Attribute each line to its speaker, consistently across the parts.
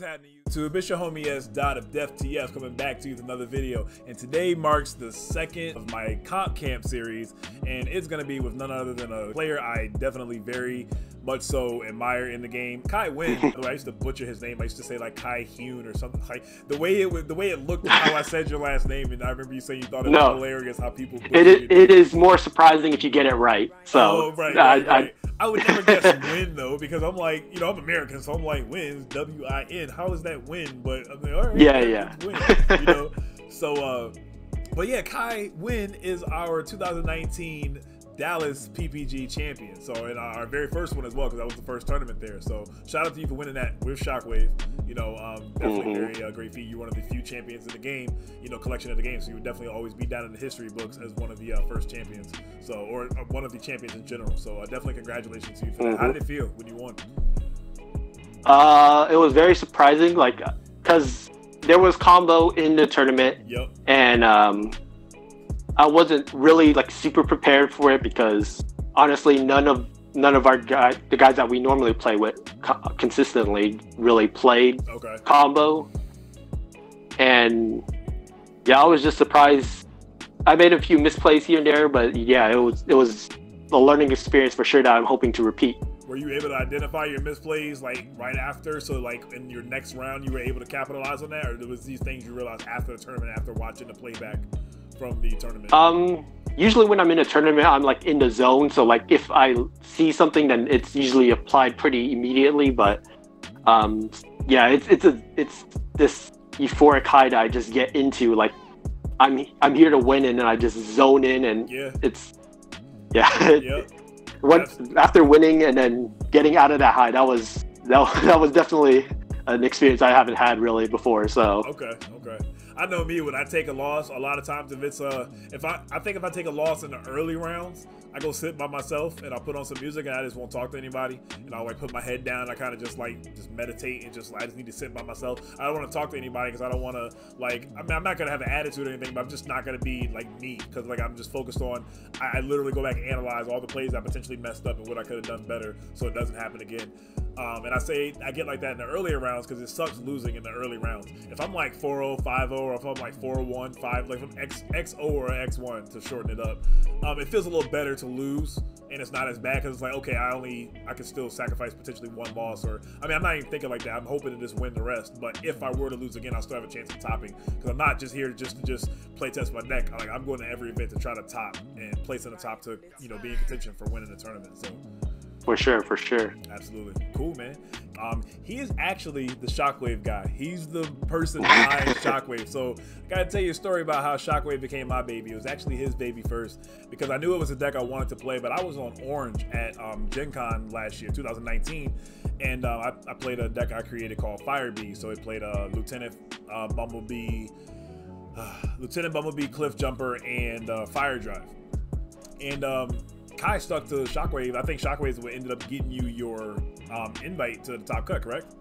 Speaker 1: what's happening YouTube? It's your homie S Dot of Def TF coming back to you with another video. And today marks the second of my comp camp series, and it's gonna be with none other than a player I definitely very much so admire in the game. Kye Huynh. I used to butcher his name. I used to say like Kai Hune or something. Like the way it the way it looked how I said your last name, and I remember you saying you thought it
Speaker 2: no.
Speaker 1: was hilarious how people.
Speaker 2: It is, it is more surprising if you get it right. So
Speaker 1: oh, right, right, right. I, I would never guess win though because I'm like, you know, I'm American, so I'm like wins W I N. How is that win? But I'm like, all right,
Speaker 2: yeah, yeah,
Speaker 1: win, you know. So, uh, but yeah, Kye Huynh is our 2019 Dallas PPG champion. So in our very first one as well, because that was the first tournament there. So shout out to you for winning that with Shockwave. You know, um, definitely mm-hmm. very uh, great feat. You're one of the few champions in the game. You know, collection of the game. So you would definitely always be down in the history books as one of the uh, first champions. So or uh, one of the champions in general. So uh, definitely congratulations to you for mm-hmm. How did it feel when you won?
Speaker 2: Uh, it was very surprising, like because there was combo in the tournament.
Speaker 1: Yep.
Speaker 2: And um I wasn't really like super prepared for it because honestly, none of none of our guys, the guys that we normally play with, co- consistently really played
Speaker 1: okay.
Speaker 2: combo. And yeah, I was just surprised. I made a few misplays here and there, but yeah, it was it was a learning experience for sure that I'm hoping to repeat.
Speaker 1: Were you able to identify your misplays like right after? So like in your next round, you were able to capitalize on that, or was these things you realized after the tournament, after watching the playback? From the tournament?
Speaker 2: Um, usually when I'm in a tournament, I'm like in the zone. So like if I see something, then it's usually applied pretty immediately. But um, yeah, it's it's a it's this euphoric high that I just get into. Like I'm I'm here to win, and then I just zone in, and
Speaker 1: yeah,
Speaker 2: it's yeah. Yep. Once after winning and then getting out of that high, that was that, that was definitely an experience I haven't had really before. So
Speaker 1: okay, okay. I know me when I take a loss. A lot of times, if it's uh, if I I think if I take a loss in the early rounds, I go sit by myself and I put on some music and I just won't talk to anybody. And I'll like put my head down. I kind of just like just meditate and just I just need to sit by myself. I don't want to talk to anybody because I don't want to like. I mean, I'm not gonna have an attitude or anything, but I'm just not gonna be like me because like I'm just focused on. I, I literally go back and analyze all the plays I potentially messed up and what I could have done better so it doesn't happen again. Um, and I say I get like that in the earlier rounds because it sucks losing in the early rounds. If I'm like 4-0, 5-0, or if I'm like 4-1, 5, like from X, XO or X1 to shorten it up, um, it feels a little better to lose and it's not as bad because it's like okay, I only I can still sacrifice potentially one loss or I mean I'm not even thinking like that. I'm hoping to just win the rest. But if I were to lose again, I'll still have a chance of topping because I'm not just here just to just play test my neck. Like I'm going to every event to try to top and place in the top to you know be in contention for winning the tournament. So.
Speaker 2: For sure, for sure.
Speaker 1: Absolutely. Cool, man. Um, he is actually the Shockwave guy. He's the person behind Shockwave. So I gotta tell you a story about how Shockwave became my baby. It was actually his baby first because I knew it was a deck I wanted to play, but I was on Orange at um, Gen Con last year, 2019, and uh, I, I, played a deck I created called Fire Bee. So it played uh, Lieutenant uh, Bumblebee, Lieutenant Bumblebee, Cliff Jumper, and uh, Fire Drive. And um, Kye stuck to Shockwave. I think Shockwave is what ended up getting you your um, invite to the top cut, correct?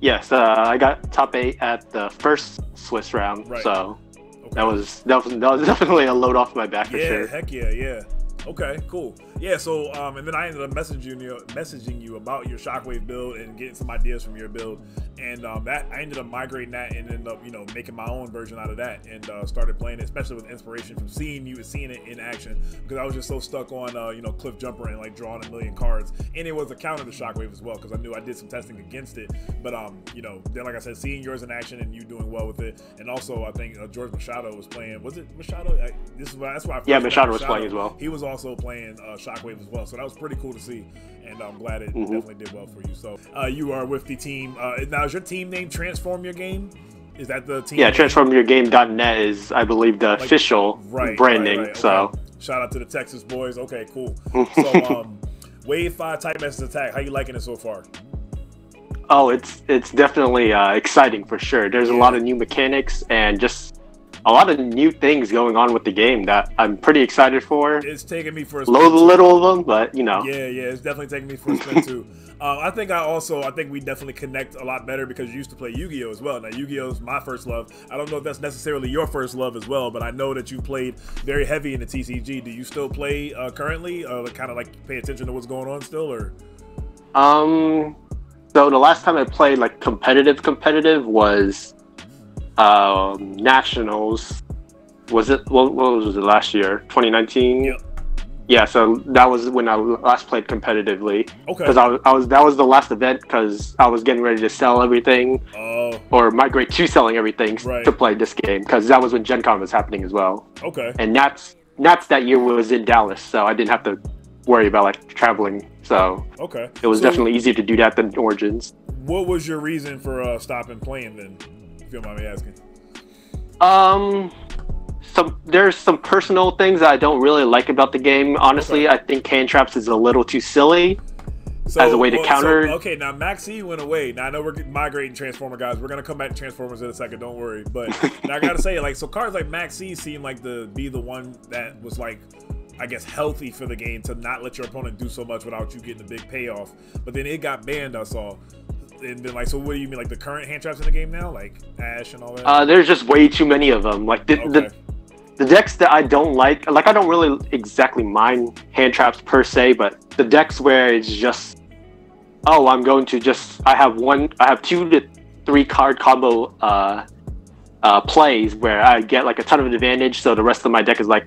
Speaker 2: Yes, uh, I got top eight at the first Swiss round, right. so okay. that was that was that was definitely a load off my back for
Speaker 1: yeah,
Speaker 2: sure.
Speaker 1: Heck yeah, yeah. Okay, cool. Yeah, so um, and then I ended up messaging you, messaging you about your Shockwave build and getting some ideas from your build, and um, that I ended up migrating that and ended up you know making my own version out of that and uh, started playing it, especially with inspiration from seeing you and seeing it in action because I was just so stuck on uh, you know Cliff Jumper and like drawing a million cards, and it was a counter to Shockwave as well because I knew I did some testing against it, but um you know then like I said, seeing yours in action and you doing well with it, and also I think uh, George Machado was playing. Was it Machado? I, this is that's why I
Speaker 2: yeah Machado was playing as well.
Speaker 1: He was also playing uh, Shockwave as well, so that was pretty cool to see, and I'm glad it mm-hmm. definitely did well for you. So uh, you are with the team. Uh, now, is your team name Transform Your Game? Is that the team?
Speaker 2: Yeah, transformyourgame.net is, I believe, the like, official right, branding. Right, right, so
Speaker 1: okay. shout out to the Texas boys. Okay, cool. so, um, Wave Five Titan Masters Attack. How you liking it so far?
Speaker 2: Oh, it's it's definitely uh, exciting for sure. There's a lot of new mechanics and just a lot of new things going on with the game that I'm pretty excited for.
Speaker 1: It's taking me for a
Speaker 2: load a little of them, but you know.
Speaker 1: Yeah, yeah, it's definitely taking me for a spin too. Um, I think I also I think we definitely connect a lot better because you used to play Yu-Gi-Oh as well. Now Yu-Gi-Oh is my first love. I don't know if that's necessarily your first love as well, but I know that you played very heavy in the TCG. Do you still play uh, currently? Uh, kind of like pay attention to what's going on still, or?
Speaker 2: Um, So the last time I played like competitive competitive was um, nationals. Was it what, what was it last year? 2019.
Speaker 1: Yep.
Speaker 2: Yeah, so that was when I last played competitively
Speaker 1: Okay.
Speaker 2: because I was, I was that was the last event because I was getting ready to sell everything
Speaker 1: Oh,
Speaker 2: or migrate to selling everything
Speaker 1: Right.
Speaker 2: to play this game because that was when Gen Con was happening as well.
Speaker 1: okay.
Speaker 2: And Nats Nats that year was in Dallas, so I didn't have to worry about like traveling. So
Speaker 1: Okay.
Speaker 2: it was
Speaker 1: So
Speaker 2: definitely easier to do that than Origins.
Speaker 1: What was your reason for uh, stopping playing then? If you don't mind me asking.
Speaker 2: Um, some there's some personal things that I don't really like about the game. Honestly, I think hand traps is a little too silly.
Speaker 1: So,
Speaker 2: As a way to
Speaker 1: well, so-
Speaker 2: counter-
Speaker 1: okay, now Max E went away. Now I know we're migrating Transformer guys. We're gonna come back to Transformers in a second. Don't worry. But now I gotta say, like, so cards like Max E seem like to be the one that was like, I guess, healthy for the game to not let your opponent do so much without you getting a big payoff. But then it got banned. I saw. And then, like, so what do you mean, like the current hand traps in the game now, like Ash and all that?
Speaker 2: Uh, there's just way too many of them. Like the,
Speaker 1: okay.
Speaker 2: the the decks that I don't like, like I don't really exactly mind hand traps per se, but the decks where it's just, oh, I'm going to just, I have one, I have two to three card combo uh, uh, plays where I get like a ton of advantage, so the rest of my deck is like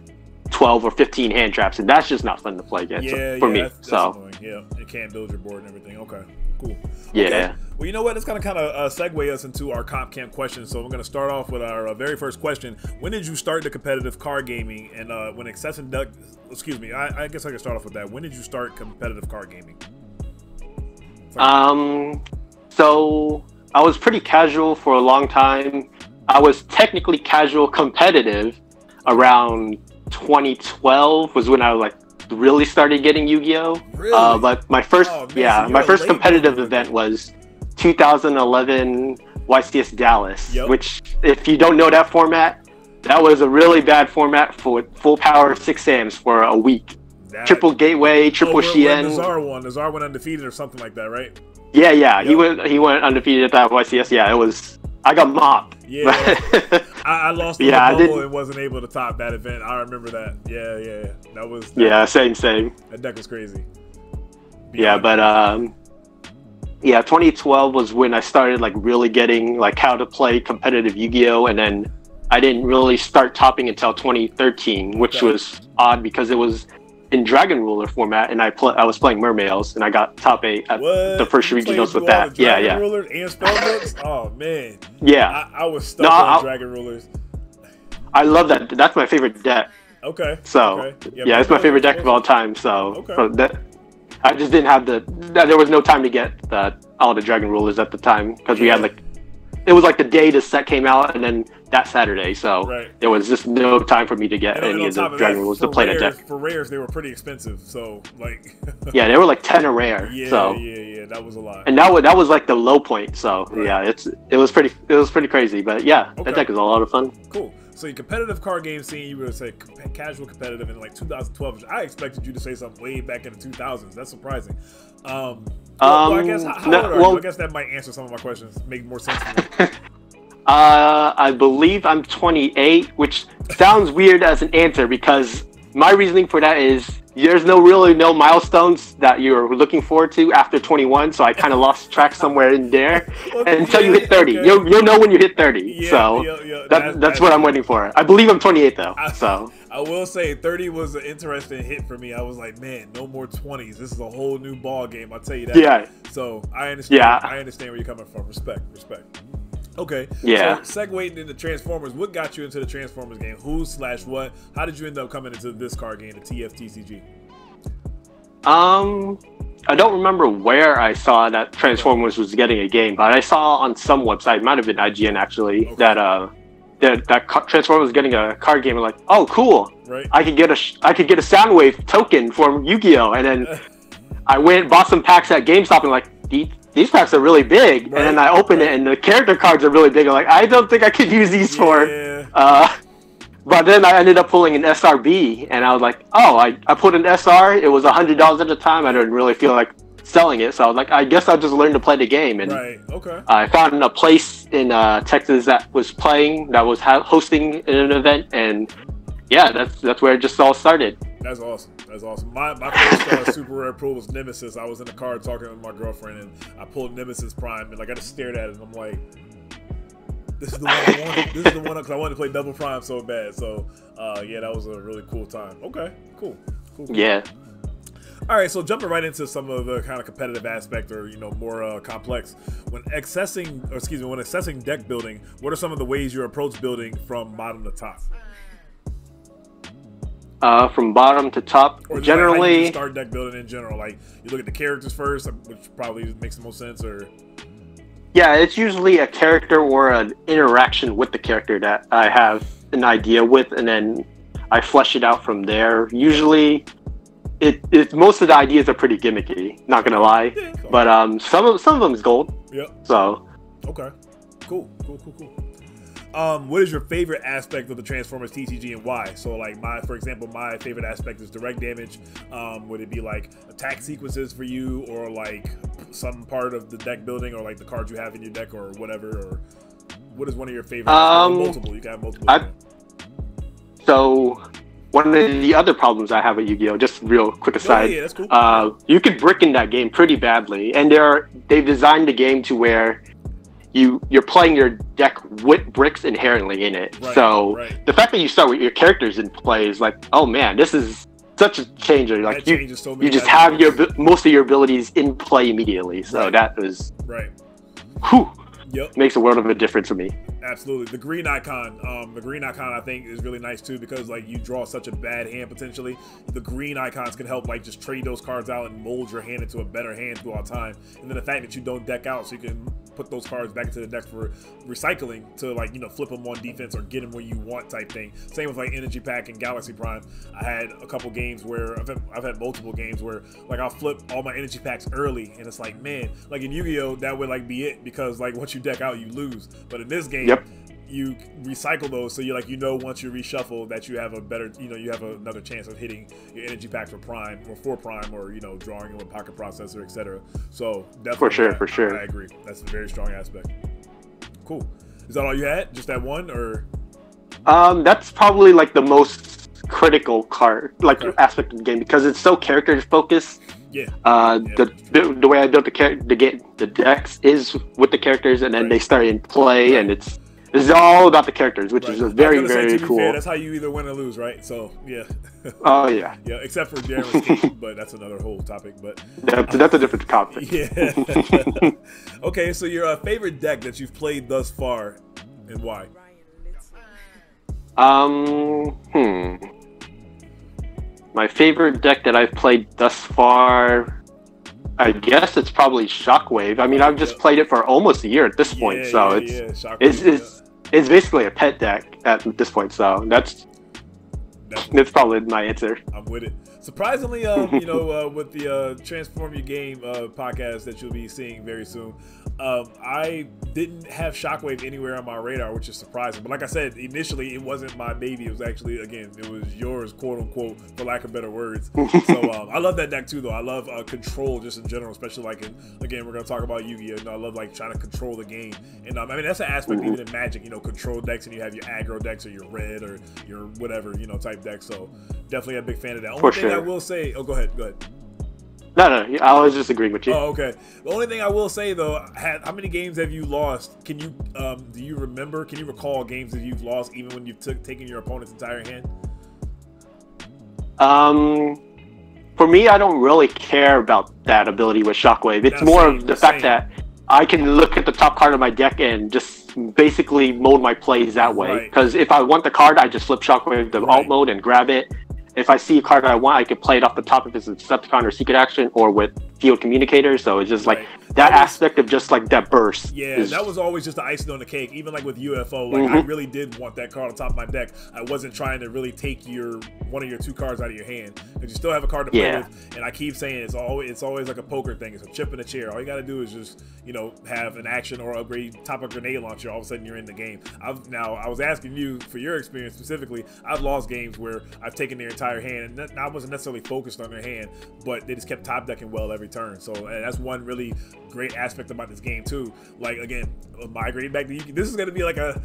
Speaker 2: 12 or 15 hand traps, and that's just not fun to play against
Speaker 1: yeah,
Speaker 2: for
Speaker 1: yeah,
Speaker 2: me.
Speaker 1: that's, that's
Speaker 2: so
Speaker 1: annoying. yeah, it can't build your board and everything. Okay, cool.
Speaker 2: yeah.
Speaker 1: Okay. Well, you know what? It's going to kind of uh, segue us into our comp camp questions. So I'm going to start off with our uh, very first question. When did you start the competitive card gaming? And uh, when and duck, excuse me, I, I guess I can start off with that. When did you start competitive card gaming?
Speaker 2: Um, so I was pretty casual for a long time. I was technically casual competitive around 2012 was when I was like really started getting Yu-Gi-Oh.
Speaker 1: Really?
Speaker 2: Uh, but my first,
Speaker 1: Oh, man,
Speaker 2: yeah,
Speaker 1: so
Speaker 2: my first competitive
Speaker 1: bloomer.
Speaker 2: event was 2011 YCS Dallas,
Speaker 1: Yep.
Speaker 2: which if you don't know that format, that was a really bad format for full power six Sams for a week.
Speaker 1: That-
Speaker 2: Triple Gateway, triple
Speaker 1: oh, where- where
Speaker 2: Shien.
Speaker 1: Nazar won. Nazar went undefeated or something like that, right?
Speaker 2: Yeah, yeah, he went he went undefeated at that YCS. Yeah, it was. I got mopped.
Speaker 1: Yeah. I, I lost
Speaker 2: Yeah,
Speaker 1: the
Speaker 2: I didn't-
Speaker 1: and wasn't able to top that event. I remember that. Yeah, yeah, yeah. That was
Speaker 2: yeah, same, same.
Speaker 1: That deck was crazy.
Speaker 2: Yeah, but um, yeah, 2012 was when I started like really getting like how to play competitive Yu-Gi-Oh, and then I didn't really start topping until 2013, which
Speaker 1: Okay.
Speaker 2: was odd because it was in Dragon Ruler format, and I pl- I was playing Mermails, and I got top eight at
Speaker 1: What?
Speaker 2: the first regionals with that. Yeah,
Speaker 1: Dragon
Speaker 2: yeah,
Speaker 1: Rulers and spellbooks. oh man,
Speaker 2: yeah.
Speaker 1: I, I was stuck
Speaker 2: No,
Speaker 1: on
Speaker 2: I'll-
Speaker 1: Dragon Rulers.
Speaker 2: I love that. That's my favorite deck.
Speaker 1: Okay.
Speaker 2: So
Speaker 1: okay.
Speaker 2: yeah, it's my favorite deck of all time. So,
Speaker 1: Okay.
Speaker 2: so that I just didn't have the there was no time to get the, all the Dragon Rulers at the time because we had like it was like the day the set came out and then that Saturday, so
Speaker 1: Right.
Speaker 2: there was just no time for me to get
Speaker 1: And
Speaker 2: any of the Dragon
Speaker 1: Rules
Speaker 2: to play that deck.
Speaker 1: For rares, they were pretty expensive. So like,
Speaker 2: Yeah, they were like ten a rare.
Speaker 1: yeah,
Speaker 2: so
Speaker 1: yeah, yeah, that was a lot.
Speaker 2: and that was that was like the low point. So
Speaker 1: Right.
Speaker 2: yeah, it's it was pretty it was pretty crazy, but yeah,
Speaker 1: Okay.
Speaker 2: that deck is a lot of fun.
Speaker 1: Cool. So your competitive card game scene, you were say casual competitive in like 2012. I expected you to say something way back in the 2000s. That's surprising. Um, well, well, I
Speaker 2: Um,
Speaker 1: guess how, how
Speaker 2: no-
Speaker 1: old are you?
Speaker 2: well-
Speaker 1: I guess that might answer some of my questions, make more sense to me.
Speaker 2: Uh, I believe I'm 28, which sounds weird as an answer because my reasoning for that is there's no really no milestones that you're looking forward to after 21. So I kind of lost track somewhere in there until you hit 30.
Speaker 1: Okay.
Speaker 2: You'll you'll know when you hit 30.
Speaker 1: Yeah,
Speaker 2: so that,
Speaker 1: that-
Speaker 2: that's what I'm waiting for. I believe I'm 28 though.
Speaker 1: I-
Speaker 2: So
Speaker 1: I will say 30 was an interesting hit for me. I was like, man, no more 20s. This is a whole new ball game. I'll tell you that.
Speaker 2: yeah,
Speaker 1: So I understand.
Speaker 2: Yeah.
Speaker 1: I understand where you're coming from. Respect, respect. Okay.
Speaker 2: Yeah.
Speaker 1: So segueing into Transformers, what got you into the Transformers game? Who slash what? How did you end up coming into this card game, the TFTCG?
Speaker 2: Um, I don't remember where I saw that Transformers was getting a game, but I saw on some website, it might have been IGN actually,
Speaker 1: Okay.
Speaker 2: that uh, that that Transformers was getting a card game. I'm like, oh, cool!
Speaker 1: Right.
Speaker 2: I could get a sh- I could get a Soundwave token from Yu-Gi-Oh, and then I went bought some packs at GameStop and like these these packs are really big, and then I open
Speaker 1: right.
Speaker 2: it and the character cards are really big. I'm like, I don't think I could use these for.
Speaker 1: yeah.
Speaker 2: Uh, but then I ended up pulling an SRB, and I was like, oh, I, I put an SR. It was hundred dollars at the time. I didn't really feel like selling it, so I was like, I guess I'll just learn to play the game. And
Speaker 1: Right. Okay.
Speaker 2: I found a place in uh, Texas that was playing, that was ha- hosting an event, and yeah, that's that's where it just all started.
Speaker 1: That's awesome. That's awesome. My, my first uh, super rare pull was Nemesis. I was in the car talking with my girlfriend, and I pulled Nemesis Prime, and like I just stared at it, and I'm like, "This is the one I wanted. This is the one because I wanted to play Double Prime so bad." So, uh, yeah, that was a really cool time. Okay, cool. cool, cool.
Speaker 2: Yeah.
Speaker 1: All right, so jumping right into some of the kind of competitive aspect, or you know, more uh, complex. When accessing, or excuse me, when assessing deck building, what are some of the ways you approach building from bottom to top?
Speaker 2: Uh, from bottom to top,
Speaker 1: Or just, like,
Speaker 2: generally,
Speaker 1: start deck building in general. Like you look at the characters first, which probably makes the most sense. Or
Speaker 2: yeah, it's usually a character or an interaction with the character that I have an idea with, and then I flesh it out from there. Usually, it, it most of the ideas are pretty gimmicky. Not gonna lie,
Speaker 1: yeah,
Speaker 2: but um, some of some of them is gold.
Speaker 1: yep,
Speaker 2: So
Speaker 1: okay, cool, cool, cool, cool. Um, what is your favorite aspect of the Transformers TCG and why? So, like my, for example, my favorite aspect is direct damage. Um, would it be like attack sequences for you, or like some part of the deck building, or like the cards you have in your deck, or whatever? Or what is one of your favorite?
Speaker 2: Um,
Speaker 1: multiple. You can have multiple.
Speaker 2: I- so one of the other problems I have with Yu-Gi-Oh, just real quick
Speaker 1: Oh,
Speaker 2: aside,
Speaker 1: yeah, that's cool.
Speaker 2: uh, you could brick in that game pretty badly, and they're they've designed the game to where you you're playing your deck with bricks inherently in it.
Speaker 1: Right,
Speaker 2: so
Speaker 1: right.
Speaker 2: the fact that you start with your characters in play is like, oh man, this is such a changer. Like
Speaker 1: that
Speaker 2: you
Speaker 1: so
Speaker 2: you just have your most of your abilities in play immediately. So
Speaker 1: Right.
Speaker 2: that was
Speaker 1: right.
Speaker 2: whew,
Speaker 1: Yep.
Speaker 2: makes a world of a difference for me.
Speaker 1: Absolutely. The green icon, um, the green icon I think is really nice too because like you draw such a bad hand potentially. The green icons can help like just trade those cards out and mold your hand into a better hand throughout time. And then the fact that you don't deck out so you can put those cards back into the deck for recycling to like, you know, flip them on defense or get them where you want type thing. Same with like Energy Pack and Galaxy Prime. I had a couple games where I've had, I've had multiple games where like I'll flip all my Energy Packs early and it's like, man, like in Yu-Gi-Oh! that would like be it because like once you deck out you lose. But in this game,
Speaker 2: Yep.
Speaker 1: You recycle those so you like you know once you reshuffle that you have a better you know you have another chance of hitting your energy pack for prime or for prime or you know drawing with pocket processor etc so definitely
Speaker 2: For sure,
Speaker 1: I-
Speaker 2: for sure.
Speaker 1: I, agree that's a very strong aspect cool is that all you had just that one or
Speaker 2: Um, that's probably like the most critical card, like
Speaker 1: Okay.
Speaker 2: aspect of the game because it's so character focused.
Speaker 1: yeah
Speaker 2: Uh,
Speaker 1: Yeah.
Speaker 2: the the way I built the char- the game the decks is with the characters, and then
Speaker 1: Right.
Speaker 2: they start in play, and it's it's all about the characters, which
Speaker 1: right.
Speaker 2: is
Speaker 1: was
Speaker 2: very
Speaker 1: say,
Speaker 2: very cool.
Speaker 1: fair, that's how you either win or lose right so yeah
Speaker 2: oh yeah,
Speaker 1: yeah except for Darren's King, but that's another whole topic but
Speaker 2: that's, that's a different topic.
Speaker 1: yeah okay so your uh, favorite deck that you've played thus far and why
Speaker 2: Um, hmm. My favorite deck that I've played thus far, I guess it's probably Shockwave. I mean, I've just
Speaker 1: Yeah.
Speaker 2: played it for almost a year at this point,
Speaker 1: Yeah,
Speaker 2: so
Speaker 1: yeah,
Speaker 2: it's
Speaker 1: yeah,
Speaker 2: it's
Speaker 1: yeah.
Speaker 2: it's it's basically a pet deck at this point. So that's
Speaker 1: Definitely.
Speaker 2: that's probably my answer.
Speaker 1: I'm with it. Surprisingly, um, you know, uh, with the uh, Transform Your Game uh, podcast that you'll be seeing very soon, um, I didn't have Shockwave anywhere on my radar, which is surprising. But like I said, initially it wasn't my baby. It was actually, again, it was yours, quote unquote, for lack of better words. so um, I love that deck too, though. I love uh, control just in general, especially like in, again, we're gonna talk about Yu-Gi-Oh. You know, I love like trying to control the game, and um, I mean that's an aspect even in Magic. You know, control decks, and you have your aggro decks or your red or your whatever you know type deck. So definitely a big fan of that. Only
Speaker 2: For
Speaker 1: thing I will say, oh, go ahead, go ahead.
Speaker 2: No, no, I was just agreeing with you.
Speaker 1: Oh, okay. The only thing I will say though, how many games have you lost? Can you um, do you remember? Can you recall games that you've lost even when you've took taken your opponent's entire hand?
Speaker 2: Um, for me, I don't really care about that ability with Shockwave. It's
Speaker 1: Yeah,
Speaker 2: more
Speaker 1: same,
Speaker 2: of the
Speaker 1: same.
Speaker 2: fact that I can look at the top card of my deck and just basically mold my plays that way.
Speaker 1: Right.
Speaker 2: Because if I want the card, I just flip Shockwave to
Speaker 1: Right.
Speaker 2: alt mode and grab it. If I see a card I want, I can play it off the top if it's a Decepticon or Secret Action or with Field Communicator. So it's just like
Speaker 1: Right.
Speaker 2: that
Speaker 1: That was-
Speaker 2: aspect of just like that burst.
Speaker 1: Yeah,
Speaker 2: is-
Speaker 1: that was always just the icing on the cake. Even like with UFO, like I
Speaker 2: Mhm.
Speaker 1: really did want that card on top of my deck. I wasn't trying to really take your one of your two cards out of your hand because you still have a card to play
Speaker 2: Yeah.
Speaker 1: with. And I keep saying it's always it's always like a poker thing. It's a chip in a chair. All you got to do is just you know have an action or upgrade top a grenade launcher. All of a sudden you're in the game. I've now I was asking you for your experience specifically. I've lost games where I've taken their entire hand and I wasn't necessarily focused on their hand, but they just kept top decking well every turn. So that's one really great aspect about this game too. Like again, migrating back to Yuki, this is gonna be like a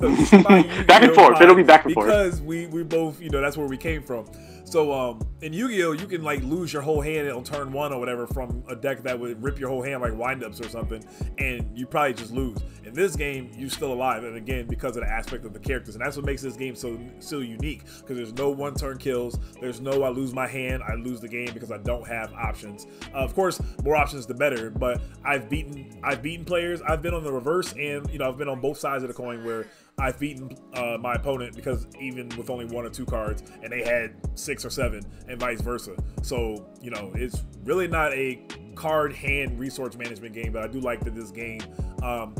Speaker 2: back and forth. It'll be back and
Speaker 1: because
Speaker 2: forth.
Speaker 1: Because we we both, you know, that's where we came from. So um, in Yu-Gi-Oh, you can like lose your whole hand on turn one or whatever from a deck that would rip your whole hand like windups or something, and you probably just lose. In this game, you're still alive, and again because of the aspect of the characters, and that's what makes this game so so unique. Because there's no one-turn kills, there's no I lose my hand, I lose the game because I don't have options. Uh, of course, more options the better, but I've beaten I've beaten players. I've been on the reverse, and you know I've been on both sides of the coin where I've beaten uh, my opponent because even with only one or two cards, and they had six or seven, and vice versa. So you know, it's really not a card hand resource management game, but I do like that this game. Um,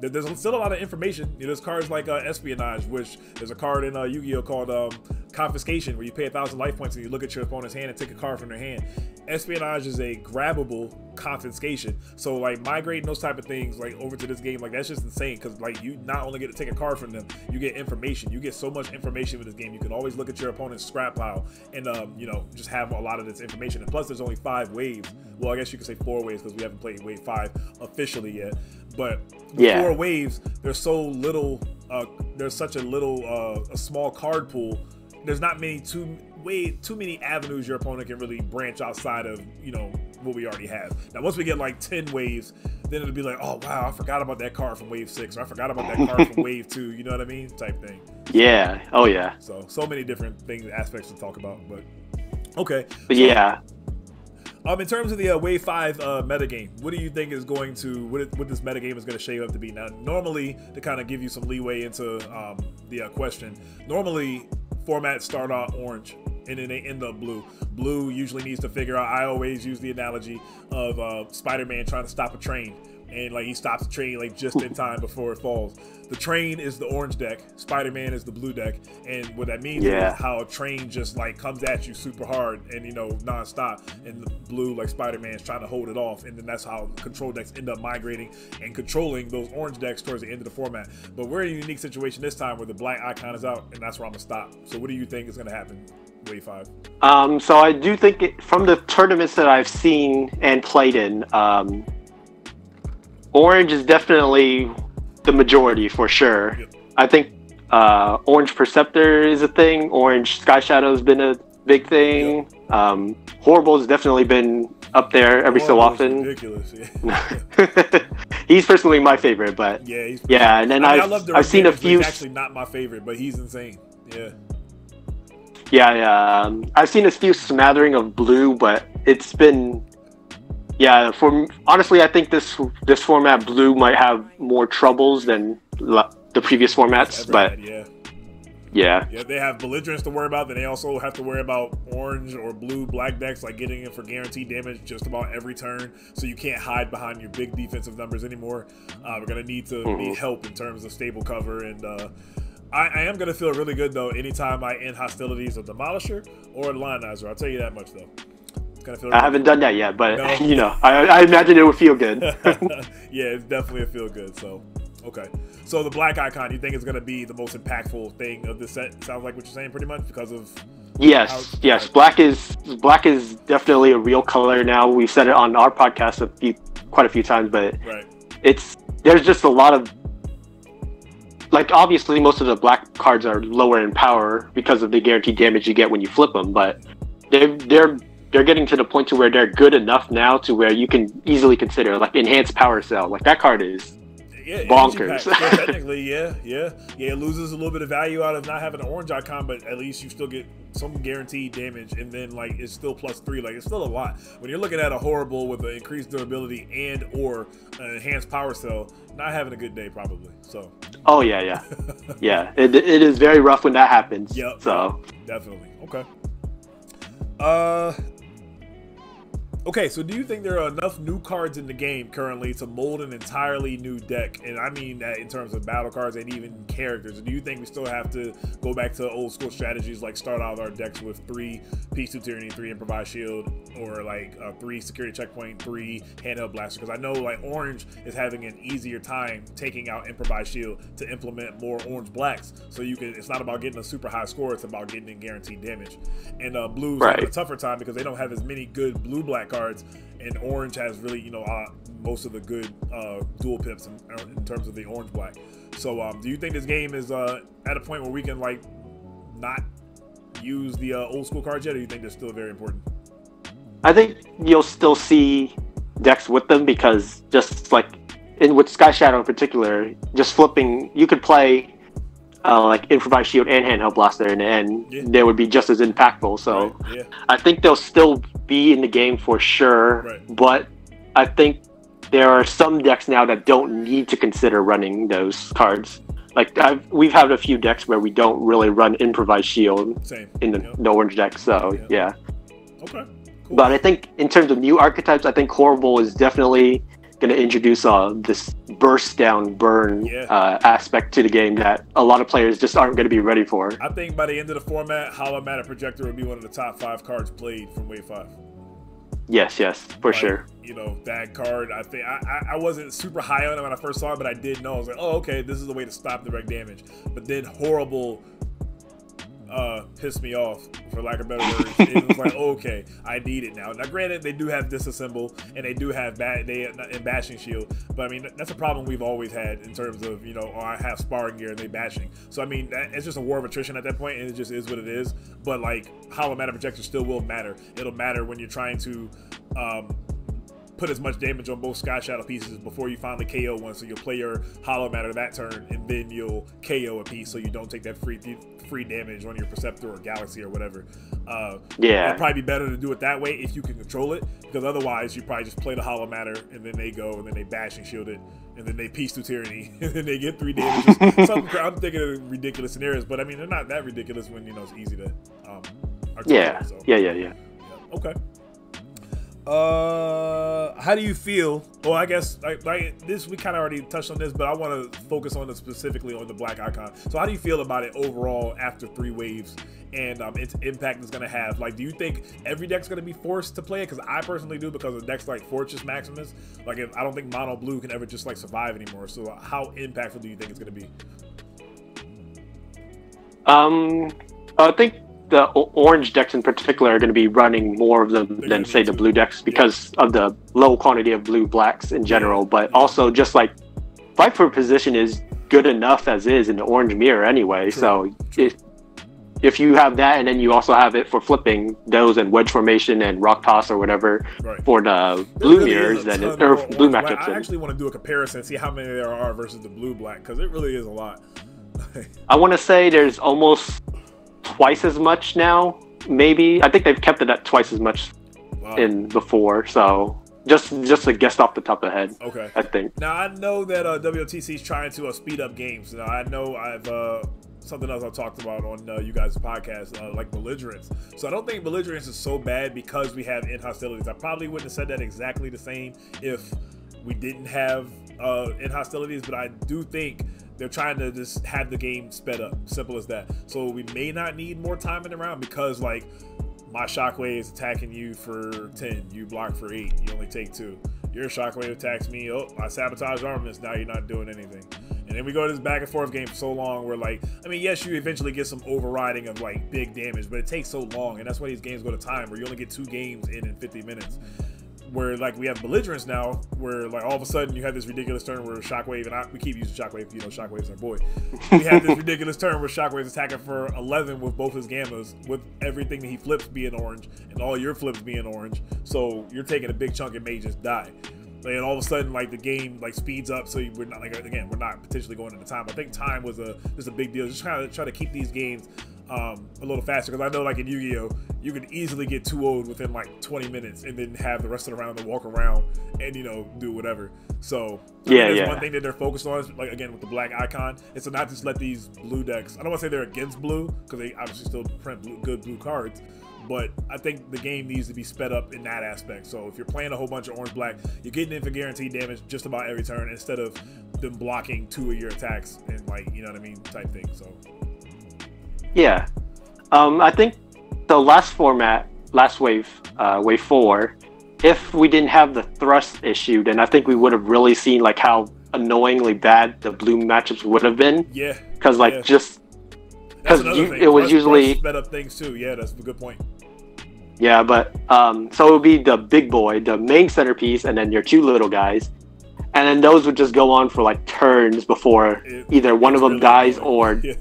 Speaker 1: there's still a lot of information. You know, there's cards like uh, espionage, which there's a card in uh, Yu-Gi-Oh called um, confiscation, where you pay a thousand life points and you look at your opponent's hand and take a card from their hand. Espionage is a grabbable confiscation. So like migrating those type of things like over to this game, like that's just insane because like you not only get to take a card from them, you get information. You get so much information with this game. You can always look at your opponent's scrap pile and um, you know just have a lot of this information. And plus, there's only five waves. Well, I guess you could say four waves because we haven't played wave five officially yet. But
Speaker 2: yeah.
Speaker 1: four waves, there's so little. Uh, there's such a little uh, a small card pool. There's not many too way too many avenues your opponent can really branch outside of you know what we already have. Now once we get like ten waves, then it'll be like, oh wow, I forgot about that card from wave six, or I forgot about that card from wave two. You know what I mean? Type thing.
Speaker 2: Yeah. Oh yeah.
Speaker 1: So so many different things aspects to talk about, but okay.
Speaker 2: But yeah.
Speaker 1: Um, in terms of the uh, Wave Five uh, metagame, what do you think is going to what, it, what this metagame is going to shape up to be? Now, normally to kind of give you some leeway into um, the uh, question, normally formats start out orange and then they end up blue. Blue usually needs to figure out. I always use the analogy of uh, Spider-Man trying to stop a train and like he stops the train like just in time before it falls. The train is the orange deck, Spider Man is the blue deck, and what that means
Speaker 2: yeah.
Speaker 1: is how a train just like comes at you super hard and you know nonstop, and the blue like Spider Man is trying to hold it off, and then that's how control decks end up migrating and controlling those orange decks towards the end of the format. But we're in a unique situation this time where the black icon is out, and that's where I'm gonna stop. So what do you think is gonna happen? Wave five.
Speaker 2: Um, so I do think it, from the tournaments that I've seen and played in, um, Orange is definitely the majority for sure. Yep. I think uh, Orange Perceptor is a thing. Orange Sky Shadow has been a big thing. Yep. Um, Horri-Bull has definitely been up there every so often.
Speaker 1: Ridiculous. Yeah.
Speaker 2: he's personally my favorite, but
Speaker 1: yeah,
Speaker 2: yeah. And then I have I've, I've seen a few.
Speaker 1: He's actually not my favorite, but he's insane. Yeah.
Speaker 2: Yeah, yeah. Um, I've seen a few smattering of blue, but it's been yeah, for honestly, I think this this format blue might have more troubles than the previous formats, but
Speaker 1: had, yeah.
Speaker 2: Yeah.
Speaker 1: Yeah, they have belligerence to worry about. Then they also have to worry about orange or blue black decks, like getting in for guaranteed damage just about every turn. So you can't hide behind your big defensive numbers anymore. Uh, we're gonna need to mm-hmm. need help in terms of stable cover, and uh, I, I, am gonna feel really good though anytime I end hostilities of Demolisher or Lionizer. I'll tell you that much though
Speaker 2: gonna feel. I haven't done that yet, but no. you know, I, I imagine it would feel good.
Speaker 1: yeah, it's definitely a feel good. So, okay. So the black icon, you think is gonna be the most impactful thing of the set? Sounds like what you're saying, pretty much, because of.
Speaker 2: Yes, yes. Black is black is definitely a real color now. We've said it on our podcast a few, quite a few times, but
Speaker 1: right.
Speaker 2: it's there's just a lot of like obviously most of the black cards are lower in power because of the guaranteed damage you get when you flip them, but they're they're they're getting to the point to where they're good enough now to where you can easily consider like enhanced power cell. Like that card is
Speaker 1: yeah,
Speaker 2: bonkers.
Speaker 1: yeah, technically, yeah, yeah, yeah. It loses a little bit of value out of not having an orange icon, but at least you still get some guaranteed damage, and then like it's still plus three. Like it's still a lot when you're looking at a Horri-Bull with an increased durability and or an enhanced power cell. Not having a good day, probably. So.
Speaker 2: Oh yeah, yeah, yeah. It, it is very rough when that happens.
Speaker 1: Yep.
Speaker 2: So.
Speaker 1: Definitely. Okay. Uh, Okay, so do you think there are enough new cards in the game currently to mold an entirely new deck? And I mean that in terms of battle cards and even characters. Do you think we still have to go back to old school strategies like start out our decks with three Peace Through Tyranny, three Improvised Shield, or like a three security checkpoint, three handheld blaster. Because I know like orange is having an easier time taking out improvised shield to implement more orange blacks. So you can. It's not about getting a super high score. It's about getting in guaranteed damage. And uh, blue's
Speaker 2: Right.
Speaker 1: having a tougher time because they don't have as many good blue black cards. And orange has really you know uh, most of the good uh, dual pips in, in terms of the orange black. So um, do you think this game is uh, at a point where we can like not use the uh, old school cards yet, or do you think they're still very important?
Speaker 2: I think you'll still see decks with them because just like in with Sky Shadow in particular, just flipping, you could play uh, like improvised shield and handheld blaster, and, and
Speaker 1: Yeah.
Speaker 2: they would be just as impactful. So
Speaker 1: Right, yeah,
Speaker 2: I think they'll still be in the game for sure,
Speaker 1: Right.
Speaker 2: but I think there are some decks now that don't need to consider running those cards. Like I've, we've had a few decks where we don't really run improvised shield
Speaker 1: same.
Speaker 2: in the,
Speaker 1: Yep.
Speaker 2: the orange deck. So
Speaker 1: Yeah.
Speaker 2: yeah.
Speaker 1: Okay. Cool.
Speaker 2: But I think in terms of new archetypes, I think Horri-Bull is definitely going to introduce uh, this burst down burn
Speaker 1: Yeah.
Speaker 2: uh, aspect to the game that a lot of players just aren't going to be ready for.
Speaker 1: I think by the end of the format, Hollow Matter Projector will be one of the top five cards played from Wave Five.
Speaker 2: Yes, yes, for
Speaker 1: Like,
Speaker 2: sure.
Speaker 1: You know that card. I think I, I, I wasn't super high on it when I first saw it, but I did know. I was like, oh, okay, this is the way to stop direct damage. But then Horri-Bull uh pissed me off for lack of better words. it was like, okay, I need it now. Now, granted, they do have disassemble and they do have bat they and bashing shield, but I mean that's a problem we've always had in terms of you know, oh, I have sparring gear and they bashing. So I mean, that, it's just a war of attrition at that point, and it just is what it is. But like, hollow matter projector still will matter. It'll matter when you're trying to. Um, put as much damage on both Sky Shadow pieces before you finally KO one. So you'll play your Hollow Matter that turn, and then you'll KO a piece, so you don't take that free free damage on your Perceptor or Galaxy or whatever. Uh,
Speaker 2: Yeah.
Speaker 1: it'd probably be better to do it that way if you can control it, because otherwise you probably just play the Hollow Matter, and then they go, and then they bash and shield it, and then they Peace Through Tyranny, and then they get three damages. Something I'm thinking of ridiculous scenarios, but I mean they're not that ridiculous when you know it's easy to um, articulate,
Speaker 2: Yeah,
Speaker 1: so.
Speaker 2: yeah, yeah, yeah.
Speaker 1: Yeah, Okay. Uh, how do you feel? Well, I guess like, like this, we kind of already touched on this, but I want to focus on it specifically on the black icon. So, how do you feel about it overall after three waves and um, its impact it's going to have? Like, do you think every deck's going to be forced to play it? Because I personally do, because of decks like Fortress Maximus. Like, if, I don't think Mono Blue can ever just like survive anymore. So, how impactful do you think it's going to be?
Speaker 2: Um, I think the orange decks in particular are going to be running more of them than say the blue decks because of the low quantity of blue blacks in general, but also just like fight for position is good enough as is in the orange mirror anyway.
Speaker 1: True,
Speaker 2: So
Speaker 1: true.
Speaker 2: if if you have that and then you also have it for flipping those and wedge formation and rock toss or whatever
Speaker 1: Right.
Speaker 2: for the blue
Speaker 1: really
Speaker 2: mirrors, then it, or blue
Speaker 1: black.
Speaker 2: matchups.
Speaker 1: I actually want to do a comparison, see how many there are versus the blue black, because it really is a lot.
Speaker 2: I want to say there's almost twice as much now. Maybe I think they've kept it at twice as much
Speaker 1: Wow.
Speaker 2: in before. So just just a guess off the top of the head,
Speaker 1: Okay.
Speaker 2: I think.
Speaker 1: Now I know that uh, WTC is trying to uh, speed up games. Now I know I've uh, something else I talked about on uh, you guys' podcast, uh, like belligerence. So I don't think belligerence is so bad because we have end hostilities. I probably wouldn't have said that exactly the same if we didn't have uh, end hostilities, but I do think they're trying to just have the game sped up. Simple as that. So we may not need more time in the round because like my shockwave is attacking you for 10 you block for 8 you only take 2 your shockwave attacks me oh i sabotage armaments now you're not doing anything and then we go to this back and forth game for so long where like i mean yes you eventually get some overriding of like big damage but it takes so long and that's why these games go to time where you only get two games in in 50 minutes where like we have belligerence now, where like all of a sudden you have this ridiculous turn where Shockwave and I, we keep using Shockwave, you know Shockwave's our boy. We have this ridiculous turn where Shockwave's attacking for 11 with both his gammas, with everything that he flips being orange and all your flips being orange. So you're taking a big chunk and may just die. And all of a sudden, like the game like speeds up, so we're not like again, we're not potentially going into time. I think time was a just a big deal. Just trying to try to keep these games um, a little faster because I know like in Yu-Gi-Oh, you could easily get too old within like 20 minutes and then have the rest of the round to walk around and you know do whatever. So
Speaker 2: Yeah, yeah.
Speaker 1: one thing that they're focused on, is, like again with the black icon, is to not just let these blue decks. I don't want to say they're against blue because they obviously still print blue, good blue cards. But I think the game needs to be sped up in that aspect. So if you're playing a whole bunch of orange black, you're getting in for guaranteed damage just about every turn instead of them blocking two of your attacks and like you know what I mean type thing. So
Speaker 2: Yeah. Um, I think the last format, last wave, uh, wave four, if we didn't have the thrust issue, then I think we would have really seen like how annoyingly bad the blue matchups would have been.
Speaker 1: Yeah.
Speaker 2: Because like
Speaker 1: Yeah.
Speaker 2: just
Speaker 1: That's
Speaker 2: 'Cause
Speaker 1: another
Speaker 2: you-
Speaker 1: thing.
Speaker 2: it was
Speaker 1: Rush-
Speaker 2: usually-
Speaker 1: Rush sped up things too. Yeah, that's a good point.
Speaker 2: yeah, but um, so it would be the big boy, the main centerpiece, and then your two little guys, and then those would just go on for like turns before
Speaker 1: It-
Speaker 2: either one of them
Speaker 1: really
Speaker 2: dies
Speaker 1: annoying.
Speaker 2: or
Speaker 1: yeah.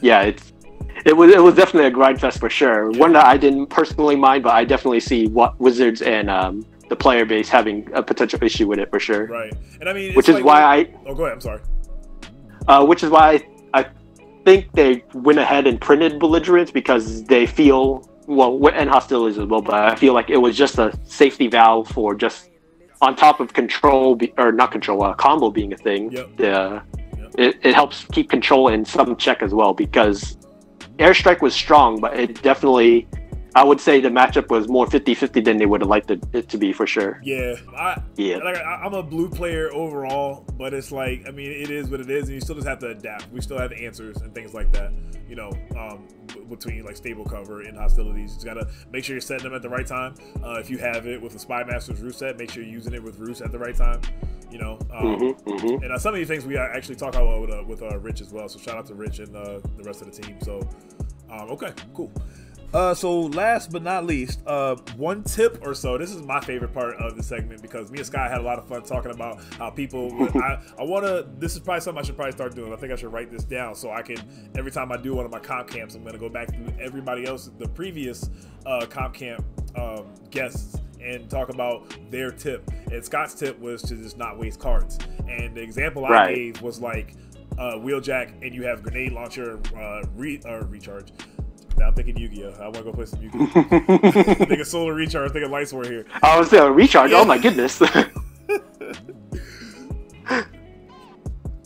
Speaker 2: yeah, it's it was it was definitely a grind fest for sure. One that I didn't personally mind, but I definitely see what Wizards and um, the player base having a potential issue with it for sure.
Speaker 1: right. And I mean, it's
Speaker 2: Which is
Speaker 1: like-
Speaker 2: why I
Speaker 1: Oh, go ahead. I'm sorry.
Speaker 2: uh, which is why I, I think they went ahead and printed belligerence because they feel well and hostilities as well. But I feel like it was just a safety valve for just on top of control be, or not control uh, combo being a thing.
Speaker 1: Yep.
Speaker 2: The it, it helps keep control in some check as well because airstrike was strong, but it definitely. I would say the matchup was more 50-50 than they would have liked it, it to be for sure.
Speaker 1: Yeah, I,
Speaker 2: Yeah.
Speaker 1: like I, I'm a blue player overall, but it's like I mean, it is what it is, and you still just have to adapt. We still have answers and things like that, you know, um, between like stable cover and hostilities. You just gotta make sure you're setting them at the right time. Uh, if you have it with the Spy Masters Roost set, make sure you're using it with Roost at the right time. You know, um,
Speaker 2: hmm hmm
Speaker 1: and uh, some of these things we actually talk about with uh, with uh, Rich as well. So shout out to Rich and uh, the rest of the team. So um, okay, cool. Uh, so last but not least, uh, one tip or so. This is my favorite part of the segment because me and Sky had a lot of fun talking about how people. I, I want to. This is probably something I should probably start doing. I think I should write this down so I can every time I do one of my comp camps, I'm gonna go back through everybody else, the previous uh, comp camp um, guests and talk about their tip. And Scott's tip was to just not waste cards. And the example I gave was like uh, wheeljack, and you have grenade launcher, uh, re- uh, recharge. Now I'm thinking Yu-Gi-Oh. I want to go play some Yu-Gi-Oh. thinking solar recharge. Thinking light sword here.
Speaker 2: I was there recharge.
Speaker 1: Yeah.
Speaker 2: Oh my goodness.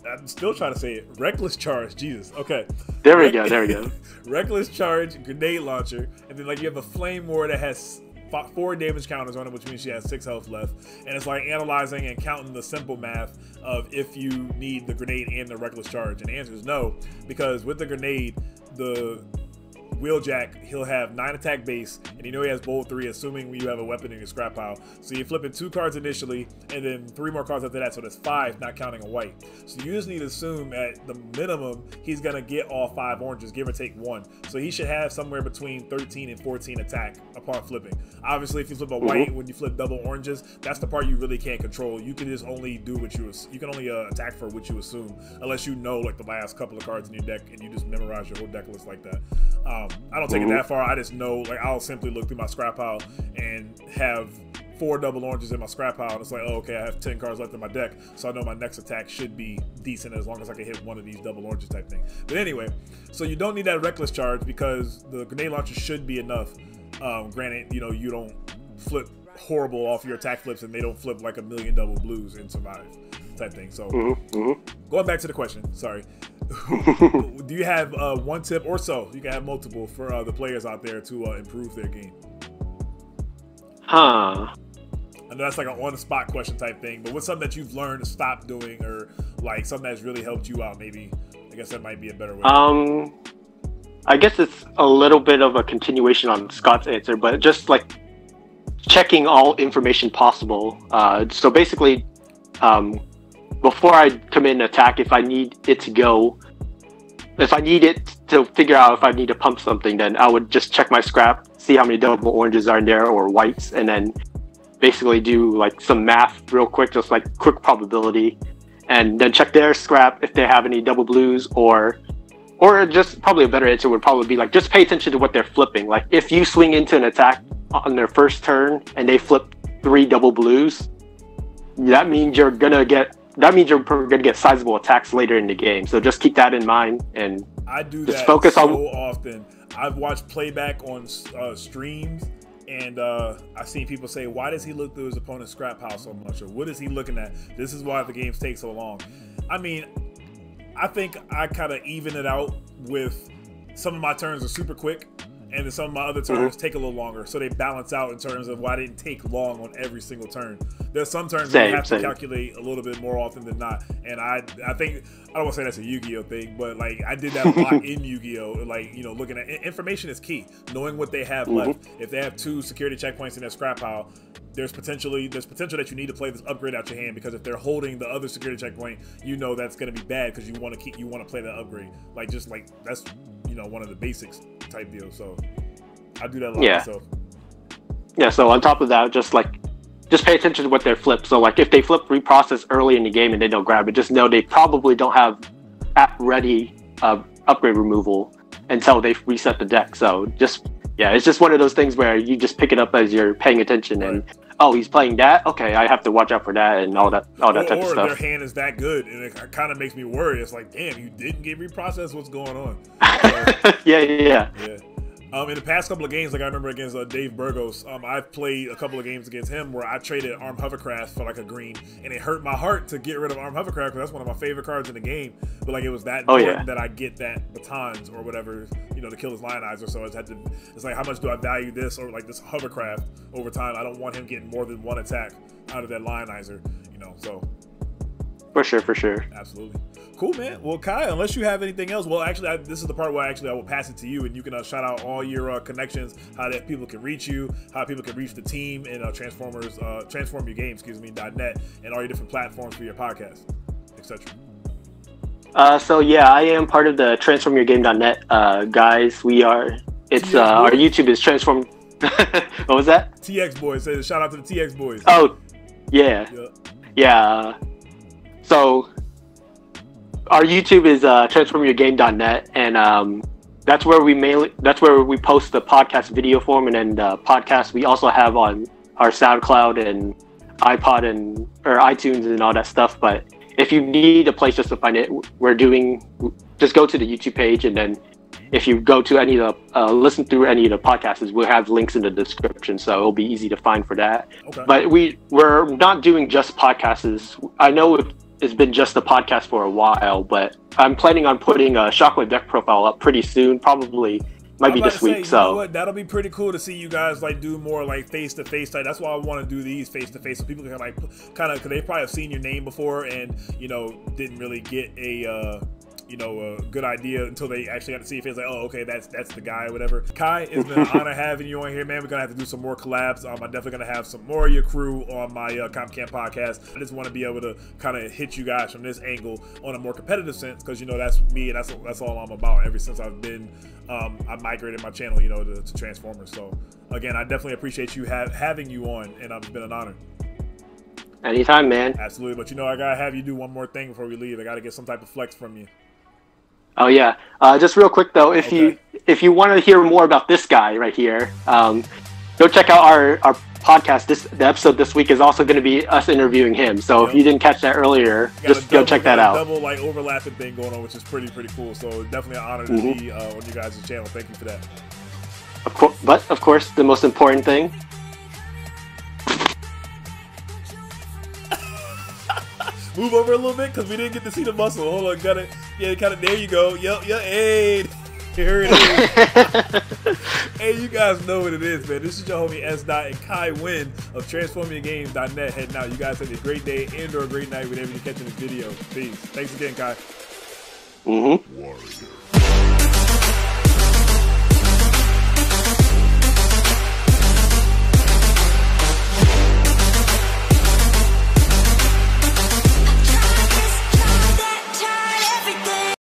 Speaker 1: I'm still trying to say it. Reckless charge. Jesus. Okay.
Speaker 2: there we go. There we go.
Speaker 1: Reckless charge, grenade launcher, and then like you have a flame war that has four damage counters on it, which means she has six health left. And it's like analyzing and counting the simple math of if you need the grenade and the reckless charge. And the answer is no, because with the grenade, the Wheeljack, he'll have nine attack base, and you know he has bold three, assuming you have a weapon in your scrap pile. So you're flipping two cards initially, and then three more cards after that, so that's five, not counting a white. So you just need to assume at the minimum he's gonna get all five oranges, give or take one. So he should have somewhere between 13 and 14 attack upon flipping. Obviously, if you flip a white when you flip double oranges, that's the part you really can't control. You can just only do what you you can only uh, attack for what you assume, unless you know like the last couple of cards in your deck and you just memorize your whole deck list like that. Um, I don't take it that far. I just know like I'll simply look through my scrap pile and have four double oranges in my scrap pile, and it's like, oh, okay, I have ten cards left in my deck, so I know my next attack should be decent as long as I can hit one of these double oranges type thing. But anyway, so you don't need that reckless charge because the grenade launcher should be enough. Um, granted, you know you don't flip horrible off your attack flips, and they don't flip like a million double blues and survive type thing. So
Speaker 2: hmm
Speaker 1: going back to the question, sorry. Do you have uh, one tip or so? You can have multiple for uh, the players out there to uh, improve their game.
Speaker 2: Huh.
Speaker 1: I know that's like an on the spot question type thing, but what's something that you've learned to stop doing, or like something that's really helped you out? Maybe I guess that might be a better way.
Speaker 2: Um, I guess it's a little bit of a continuation on Scott's answer, but just like checking all information possible. Uh, so basically, um, before I commit an attack, if I need it to go, if I need it to figure out if I need to pump something, then I would just check my scrap, see how many double oranges are in there or whites, and then basically do like some math real quick, just like quick probability, and then check their scrap if they have any double blues or or just probably a better answer would probably be like just pay attention to what they're flipping. Like if you swing into an attack on their first turn and they flip three double blues, that means you're gonna get that means you're gonna get sizable attacks later in the game. So just keep that in mind and
Speaker 1: I do
Speaker 2: just
Speaker 1: that
Speaker 2: focus
Speaker 1: so
Speaker 2: on-
Speaker 1: often. I've watched playback on uh, streams, and uh, I've seen people say, "Why does he look through his opponent's scrap pile so much?" Or "What is he looking at?" This is why the games take so long. I mean, I think I kind of even it out with some of my turns are super quick, and then some of my other turns mm-hmm. take a little longer, so they balance out in terms of why I didn't take long on every single turn. There's some turns same, where you have same. to calculate a little bit more often than not, and I I think I don't want to say that's a Yu-Gi-Oh thing, but like I did that a lot in Yu-Gi-Oh. Like you know, looking at information is key. Knowing what they have mm-hmm. left. If they have two security checkpoints in their scrap pile, there's potentially there's potential that you need to play this upgrade out your hand because if they're holding the other security checkpoint, you know that's going to be bad because you want to keep you want to play that upgrade. Like just like that's you know one of the basics type deal. So I do that a lot yeah. myself.
Speaker 2: Yeah. So on top of that, just like just pay attention to what they're flipped. So like if they flip reprocess early in the game and they don't grab it, just know they probably don't have at ready uh, upgrade removal until they reset the deck. So just yeah, it's just one of those things where you just pick it up as you're paying attention and oh, he's playing that. Okay, I have to watch out for that and all that, all that or, type
Speaker 1: of
Speaker 2: stuff.
Speaker 1: Or their hand is that good, and it kind of makes me worry. It's like, damn, you didn't get reprocessed. What's going on?
Speaker 2: So, yeah, yeah,
Speaker 1: yeah. Um, in the past couple of games, like I remember against uh, Dave Burgos, um, I've played a couple of games against him where I traded Arm Hovercraft for like a green, and it hurt my heart to get rid of Arm Hovercraft because that's one of my favorite cards in the game. But like it was that
Speaker 2: oh, yeah.
Speaker 1: that I get that batons or whatever, you know, to kill his Lionizer. So it's had to. It's like how much do I value this or like this Hovercraft over time? I don't want him getting more than one attack out of that Lionizer, you know. So
Speaker 2: for sure, for sure,
Speaker 1: absolutely. Cool, man. Well, Kye, unless you have anything else, well, actually, I, this is the part where actually I will pass it to you, and you can uh, shout out all your uh, connections, how that people can reach you, how people can reach the team, and uh, Transformers, uh, Transform Your Game, excuse me, .net, and all your different platforms for your podcast, etc.
Speaker 2: Uh, so yeah, I am part of the TransformYourGame.net uh, guys. We are. It's uh, our YouTube is Transform. what was that?
Speaker 1: TX Boys. Say shout out to the TX Boys.
Speaker 2: Oh, yeah, yeah. yeah. So our YouTube is uh, transformyourgame.net, and um, that's where we mainly that's where we post the podcast video form, and then the podcast we also have on our SoundCloud and iPod and or iTunes and all that stuff. But if you need a place just to find it, we're doing just go to the YouTube page, and then if you go to any of the uh, listen through any of the podcasts, we'll have links in the description, so it'll be easy to find for that. Okay. But we we're not doing just podcasts. I know it's been just a podcast for a while, but I'm planning on putting a Shockwave deck profile up pretty soon, probably might be this week. so
Speaker 1: that'll be pretty cool to see you guys like do more like face to face Like That's why I want to do these face to face so people can like kind of because they probably have seen your name before and you know didn't really get a. Uh, you know, a good idea until they actually got to see if it's like, oh, okay, that's that's the guy or whatever. Kye, it's been an honor having you on here, man. We're gonna have to do some more collabs. Um, I'm definitely gonna have some more of your crew on my uh, Comp Camp podcast. I just want to be able to kind of hit you guys from this angle on a more competitive sense because you know that's me and that's that's all I'm about. Ever since I've been, um, I migrated my channel, you know, to, to Transformers. So again, I definitely appreciate you have having you on, and um, it's been an honor.
Speaker 2: Anytime, man.
Speaker 1: Absolutely, but you know, I gotta have you do one more thing before we leave. I gotta get some type of flex from you.
Speaker 2: Oh yeah. Uh, just real quick though, if okay. you if you want to hear more about this guy right here, um, go check out our our podcast. This the episode this week is also going to be us interviewing him. So yep. if you didn't catch that earlier, just double, go check that out.
Speaker 1: Double like overlapping thing going on, which is pretty pretty cool. So definitely an honor to mm-hmm. be uh, on you guys' channel. Thank you for that.
Speaker 2: Of course, but of course, the most important thing
Speaker 1: Move over a little bit because we didn't get to see the muscle. Hold on, got it. Yeah, kind of. There you go. Yep, yep. Hey, here it is. hey, you guys know what it is, man. This is your homie S. Dot and Kye Huynh of TransformingGames.net heading out. You guys have a great day and or a great night whenever you're catching this video. Peace. Thanks again, Kye.
Speaker 2: Mm-hmm. Warrior.